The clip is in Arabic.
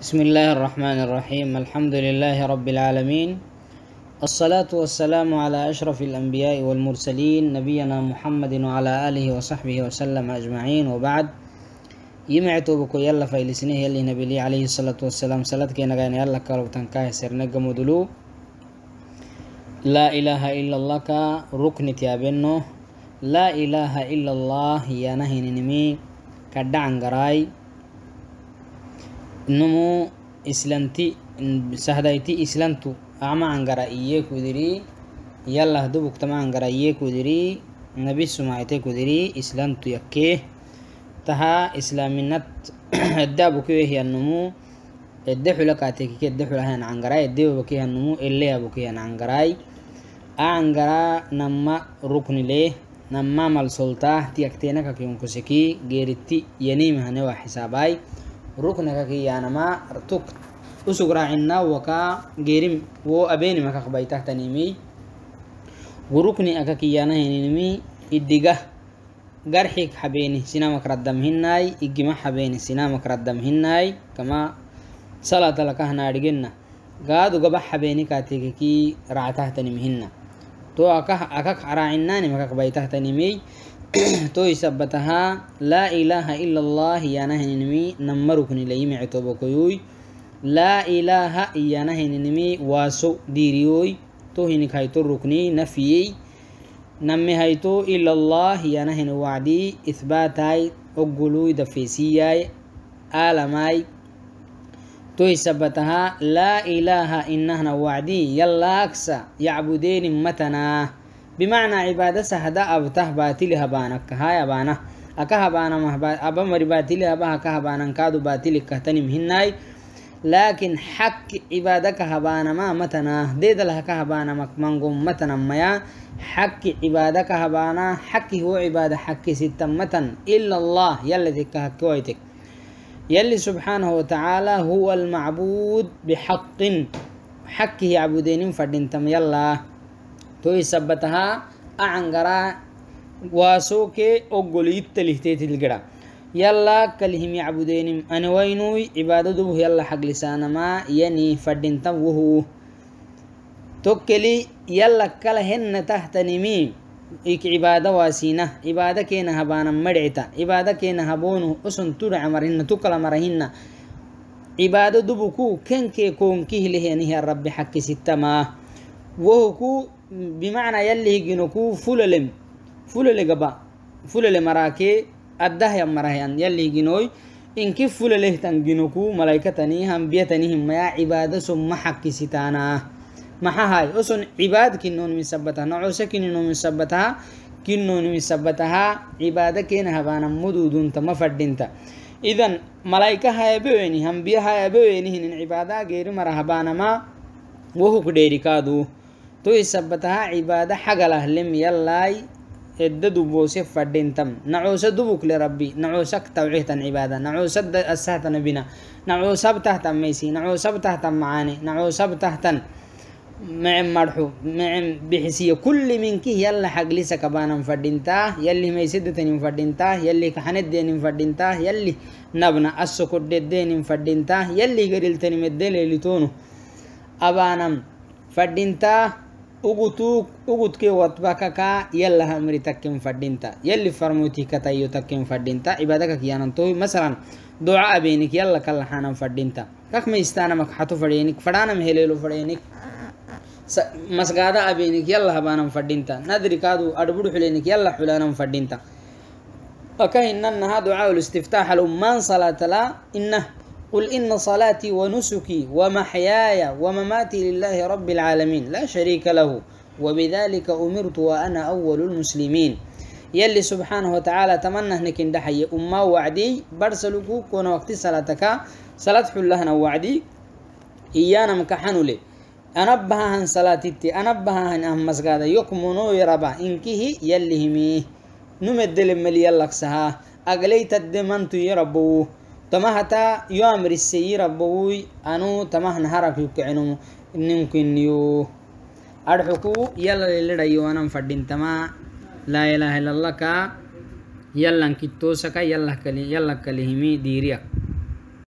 بسم الله الرحمن الرحيم. الحمد لله رب العالمين. الصلاة والسلام على أشرف الأنبياء والمرسلين نبينا محمد وعلى آله وصحبه وسلم أجمعين. وبعد يمعتو بكو يلا فايلسنه يلي نبي لي عليه الصلاة والسلام. صلاة كينا غاين يلا كارو تنكاه سرنق مدلو لا إله إلا الله كا ركن تيابنو لا إله إلا الله يا نهي نمي كدعن غراي numu islanti sahdayti islantu ama angara iye kudiri yallah dubuktama angara iye kudiri nabi sumaite kudiri islantu yakke taha islaminat edda bukiwehyan numu edde xula katekike edde xulahan angara edde bakihan numu eleya bukihan angarai a angara nama ruknile nama malsolta tiyaktenaka kiyonkuseki geeritti yanimahane wa xisabai ruknaka kiyanama tuk usug raacina waka gerim wo abeni makak baitahtanimi gurukni aka kiyanahinimi idiga garxik habeni sinamak raddam hinai igima habeni sinamak raddam hinai kama salatalakahnaadhigena gaadu gaba habeni katekeki raactahtanim hina to akak raacinani makak baitahtanimi to isabataha laa ilaaha ila allah iyanahininimi nammarukni layimictobokoyoy laa ilaaha iyanahininimi waaso diiriyoy to hinik hayto rukni nafiyey namme hayto ila allah iyanahini wacdi ithbaatay ogguluy dafeesiyay aalamay to isabataha laa ilaaha inahna wacdi yallaaksa yacbudeeni matanaa بمعنى عبادة سهدا أبته باتلي هبانا. كهاي أبانا. أكا هبانا مهبا أبا مري باتلي أبا هكا هبانا كادو باتلي كهتني مهناي لكن حق عبادك هبانا ما متنا. ديد كهبانا مكمنغم متنا ميا. حق عبادك هبانا حق هو عبادة. حق ستة متن. إلا الله. يلي تكهك ويتك يلي سبحانه وتعالى هو المعبود بحق. حقه يعبدين فردين تم يلا. To isabataha acangara waasoke oggoliittalihteetilgeda yalla kalihim yacbudenim aniwainuy cibaadadubuh yalla xaglisaanama yani fadhintan wuhu tokkeli yalla kala henna tahtanimi ik cibaada waasina cibaada keena habaana madhicta cibaada keena haboonu usun tudhaca marahina tukala marahina cibaado dubuku kenkee koonkihilehenihi rabbi xakkisittamaa wohuku بمعنى يلي جنوكو فللم فلل جبا فلل مراكي أده يا مرهيان يلي جنوي إن كيف فلله تنجنوكو ملايكة تني هم بيتني هم يا عبادة سم حق ستانا ما هاي أصلا عباد كنون مسبتها نعوسة كنون مسبتها كنون مسبتها عبادة كين هبانا مدود تما فردينتا إذن ملايكة هاي بويني هم بيا هاي بويني هن عبادة غير مرهبانا ما وهو كديري كادو To isabataha cibaada xagalahlem yallai edda duboose fadhintam nacuusa dubukle rabbi nacuusak tawcihtan cibaada nacuusad asahtanabina nacuusabtahtan meysi nacuusabtahtan macaane nacuusabtahtan mecem marxu mecem bixisiya kulli minkih yalla xaglisa kabanan fadhintaa yalli meysedetenin fadhintaa yalli kaxanedenin fadhintaa yalli nabna assokodhedenin fadhintaa yalli gariltanimedeleelitoonu abanam fadhintaa ugutuu ugudkee watbakaka yalla hamri takken fadhinta yalli farmuti katayyo takken fadhinta cibaadaka kiyanantoy masalan duca abenik yalla kalaxanan fadhinta kakma istaanamak xato fadhenik fadhaanam heleelo fadhenik masgaada abenik yalla habanan fadhinta nadri kaadu adhbudh xulenik yalla xulaanan fadhinta aka inanaha ducaa listiftaax alummaan salaatala inah قل إن صلاتي ونسكي ومحياي ومماتي لله رب العالمين لا شريك له وبذلك أمرت وأنا أول المسلمين يلي سبحانه وتعالى تمنى نكن دحي أما وعدي برسلكو كون وقت صلاتك صلاة حلهنا وعدي إيانا مكحنو لي أنبها عن صلاتي أنبها عن أهم مسجد يكمنو يربا إنكه يلي همي نمد لملي يلك سها أغليت الدمنت يربوه tamahata yo amriseyi rabowuy anu tamah naharak yukicinu ninkinniyo adxuku yala leledayo anan fadhintama laa ilaha illa allah ka yallan kittoosaka yalla kalihimi diiriyak